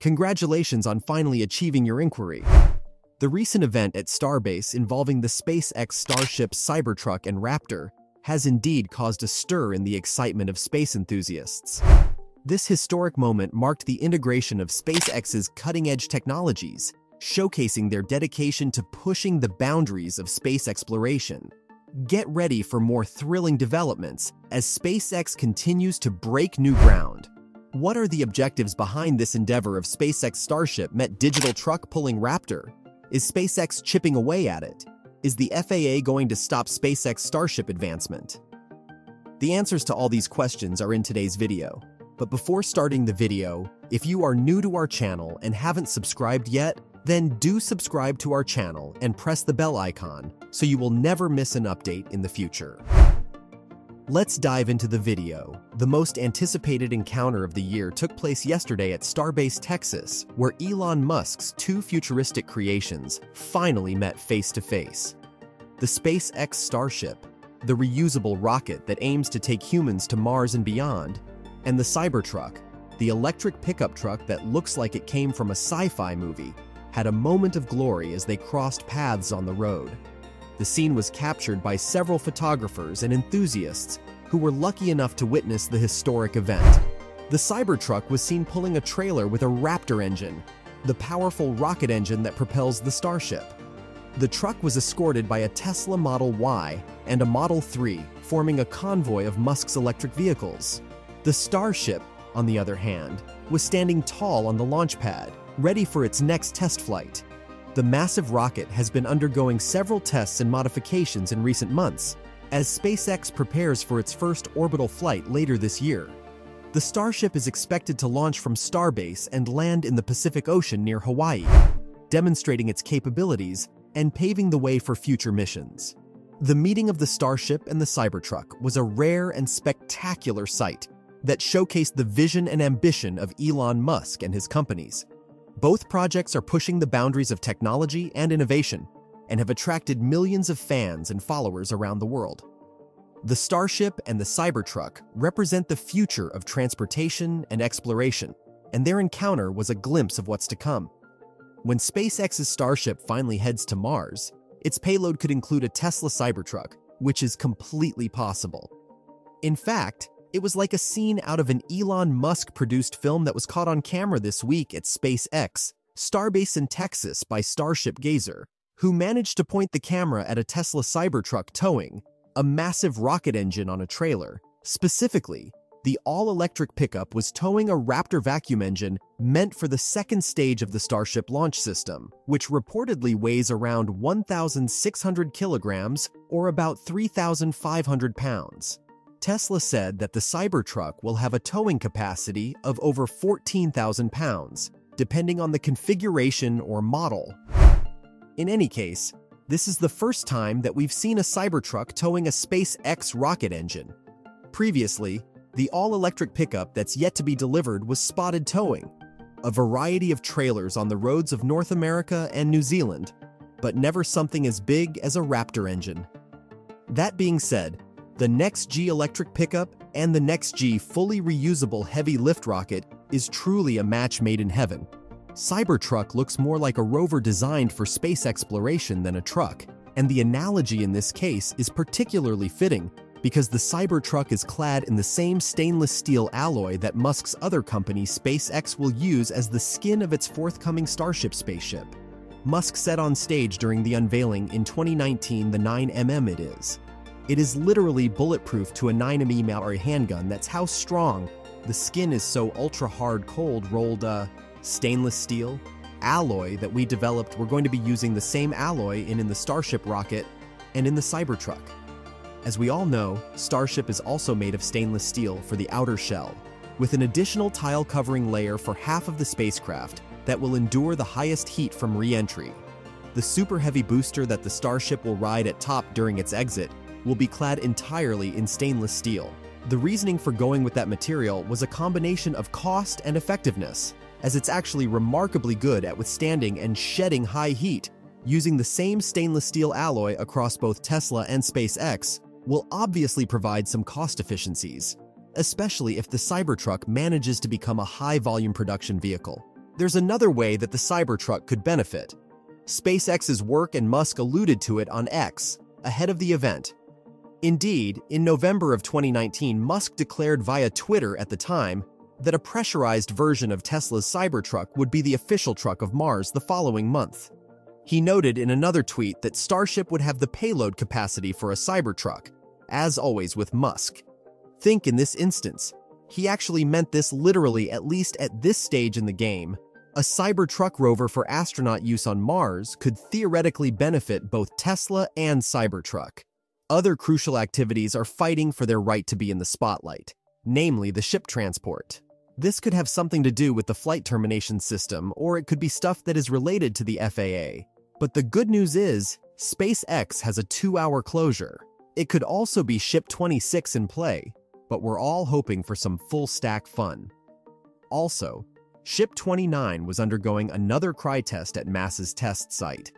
Congratulations on finally achieving your inquiry. The recent event at Starbase involving the SpaceX Starship Cybertruck and Raptor has indeed caused a stir in the excitement of space enthusiasts. This historic moment marked the integration of SpaceX's cutting-edge technologies, showcasing their dedication to pushing the boundaries of space exploration. Get ready for more thrilling developments as SpaceX continues to break new ground. What are the objectives behind this endeavor of SpaceX Starship met digital truck pulling Raptor? Is SpaceX chipping away at it? Is the FAA going to stop SpaceX Starship advancement? The answers to all these questions are in today's video. But before starting the video, if you are new to our channel and haven't subscribed yet, then do subscribe to our channel and press the bell icon so you will never miss an update in the future. Let's dive into the video. The most anticipated encounter of the year took place yesterday at Starbase, Texas, where Elon Musk's two futuristic creations finally met face to face. The SpaceX Starship, the reusable rocket that aims to take humans to Mars and beyond, and the Cybertruck, the electric pickup truck that looks like it came from a sci fi movie, had a moment of glory as they crossed paths on the road. The scene was captured by several photographers and enthusiasts who were lucky enough to witness the historic event. The Cybertruck was seen pulling a trailer with a Raptor engine, the powerful rocket engine that propels the Starship. The truck was escorted by a Tesla Model Y and a Model 3, forming a convoy of Musk's electric vehicles. The Starship, on the other hand, was standing tall on the launch pad, ready for its next test flight. The massive rocket has been undergoing several tests and modifications in recent months, as SpaceX prepares for its first orbital flight later this year. The Starship is expected to launch from Starbase and land in the Pacific Ocean near Hawaii, demonstrating its capabilities and paving the way for future missions. The meeting of the Starship and the Cybertruck was a rare and spectacular sight that showcased the vision and ambition of Elon Musk and his companies. Both projects are pushing the boundaries of technology and innovation and have attracted millions of fans and followers around the world. The Starship and the Cybertruck represent the future of transportation and exploration, and their encounter was a glimpse of what's to come. When SpaceX's Starship finally heads to Mars, its payload could include a Tesla Cybertruck, which is completely possible. In fact, it was like a scene out of an Elon Musk produced film that was caught on camera this week at SpaceX, Starbase in Texas by Starship Gazer, who managed to point the camera at a Tesla Cybertruck towing a massive rocket engine on a trailer. Specifically, the all-electric pickup was towing a Raptor vacuum engine meant for the second stage of the Starship launch system, which reportedly weighs around 1,600 kilograms or about 3,500 pounds. Tesla said that the Cybertruck will have a towing capacity of over 14,000 pounds, depending on the configuration or model. In any case, this is the first time that we've seen a Cybertruck towing a SpaceX rocket engine. Previously, the all-electric pickup that's yet to be delivered was spotted towing, a variety of trailers on the roads of North America and New Zealand, but never something as big as a Raptor engine. That being said, the next G electric pickup and the next G fully reusable heavy lift rocket is truly a match made in heaven. Cybertruck looks more like a rover designed for space exploration than a truck, and the analogy in this case is particularly fitting because the Cybertruck is clad in the same stainless steel alloy that Musk's other company SpaceX will use as the skin of its forthcoming Starship spaceship. Musk said on stage during the unveiling in 2019 the 9mm it is. It is literally bulletproof to a 9mm or a handgun. That's how strong the skin is so ultra hard cold rolled uh, stainless steel alloy that we developed. We're going to be using the same alloy in, in the Starship rocket and in the Cybertruck. As we all know, Starship is also made of stainless steel for the outer shell, with an additional tile covering layer for half of the spacecraft that will endure the highest heat from re-entry. The super heavy booster that the Starship will ride at top during its exit will be clad entirely in stainless steel. The reasoning for going with that material was a combination of cost and effectiveness, as it's actually remarkably good at withstanding and shedding high heat. Using the same stainless steel alloy across both Tesla and SpaceX will obviously provide some cost efficiencies, especially if the Cybertruck manages to become a high-volume production vehicle. there's another way that the Cybertruck could benefit. SpaceX's work and Musk alluded to it on X, ahead of the event. Indeed, in November of 2019, Musk declared via Twitter at the time that a pressurized version of Tesla's Cybertruck would be the official truck of Mars the following month. He noted in another tweet that Starship would have the payload capacity for a Cybertruck, as always with Musk. Think in this instance, he actually meant this literally at least at this stage in the game. A Cybertruck rover for astronaut use on Mars could theoretically benefit both Tesla and Cybertruck. Other crucial activities are fighting for their right to be in the spotlight, namely the ship transport. This could have something to do with the flight termination system, or it could be stuff that is related to the FAA. But the good news is, SpaceX has a two-hour closure. It could also be Ship 26 in play, but we're all hoping for some full-stack fun. Also, Ship 29 was undergoing another cryo test at Massey's test site.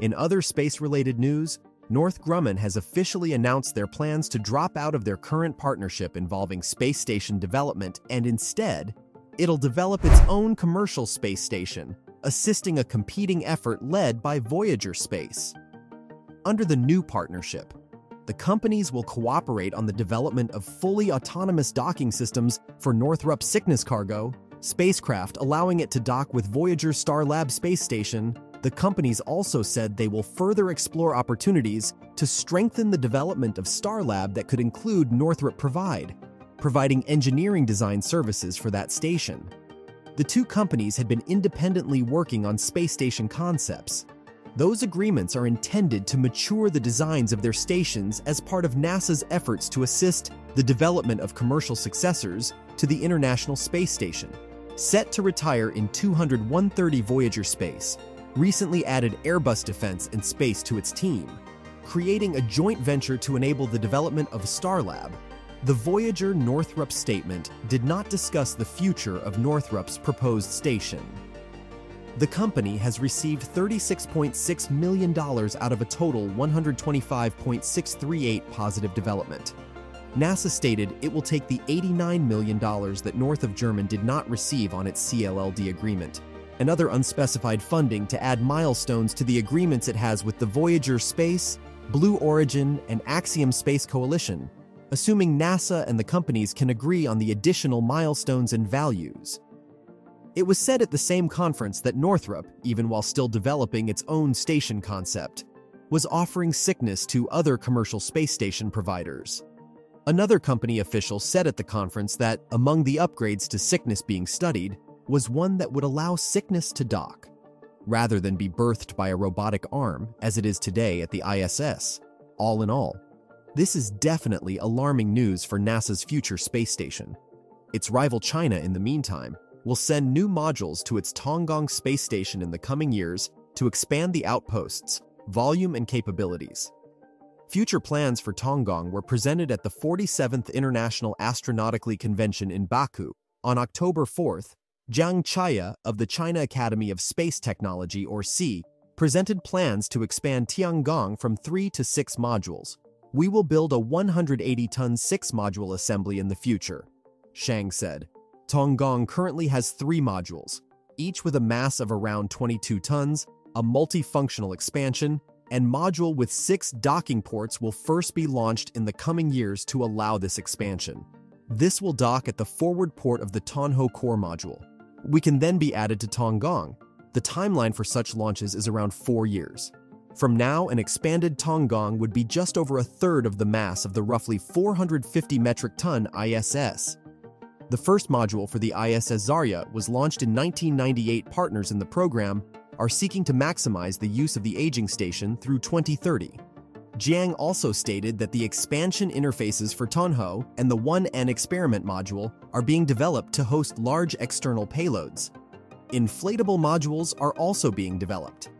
In other space-related news, Northrop Grumman has officially announced their plans to drop out of their current partnership involving space station development and instead, it'll develop its own commercial space station, assisting a competing effort led by Voyager Space. Under the new partnership, the companies will cooperate on the development of fully autonomous docking systems for Northrop Cygnus cargo spacecraft, allowing it to dock with Voyager Starlab space station the companies also said they will further explore opportunities to strengthen the development of Starlab that could include Northrop Provide, providing engineering design services for that station. The two companies had been independently working on space station concepts. Those agreements are intended to mature the designs of their stations as part of NASA's efforts to assist the development of commercial successors to the International Space Station. Set to retire in 200-130 Voyager space, recently added Airbus Defence and Space to its team, creating a joint venture to enable the development of Starlab. The Voyager Northrop statement did not discuss the future of Northrop's proposed station. The company has received $36.6 million out of a total 125.638 positive development. NASA stated it will take the $89 million that Northrop Grumman did not receive on its CLLD agreement and other unspecified funding to add milestones to the agreements it has with the Voyager Space, Blue Origin, and Axiom Space Coalition, assuming NASA and the companies can agree on the additional milestones and values. It was said at the same conference that Northrop, even while still developing its own station concept, was offering Cygnus to other commercial space station providers. Another company official said at the conference that among the upgrades to Cygnus being studied was one that would allow Cygnus to dock, rather than be berthed by a robotic arm as it is today at the ISS. All in all, this is definitely alarming news for NASA's future space station. Its rival China, in the meantime, will send new modules to its Tiangong space station in the coming years to expand the outpost's volume and capabilities. Future plans for Tiangong were presented at the 47th International Astronautically Convention in Baku on October 4th Jiang Chaya of the China Academy of Space Technology, or C, presented plans to expand Tiangong from three to six modules. We will build a 180-ton six-module assembly in the future, Shang said. Tiangong currently has three modules, each with a mass of around 22 tons, a multifunctional expansion, and module with six docking ports will first be launched in the coming years to allow this expansion. This will dock at the forward port of the Tianhe core module. We can then be added to Tiangong. The timeline for such launches is around four years. From now, an expanded Tiangong would be just over a third of the mass of the roughly 450 metric ton ISS. The first module for the ISS Zarya was launched in 1998. Partners in the program are seeking to maximize the use of the aging station through 2030. Jiang also stated that the expansion interfaces for Tianhe and the Wentian experiment module are being developed to host large external payloads. Inflatable modules are also being developed.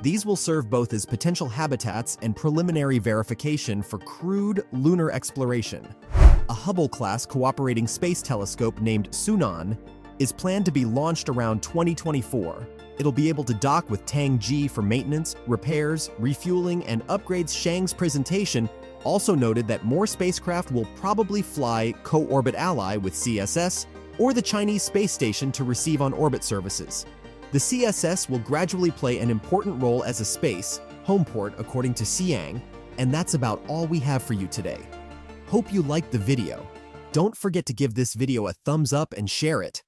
These will serve both as potential habitats and preliminary verification for crewed lunar exploration. A Hubble-class cooperating space telescope named Xuntian is planned to be launched around 2024 It'll be able to dock with Tang-Ji for maintenance, repairs, refueling, and upgrades Shang's presentation also noted that more spacecraft will probably fly Co-Orbit Ally with CSS or the Chinese space station to receive on-orbit services. The CSS will gradually play an important role as a space, home port according to Xiang, and that's about all we have for you today. Hope you liked the video. Don't forget to give this video a thumbs up and share it.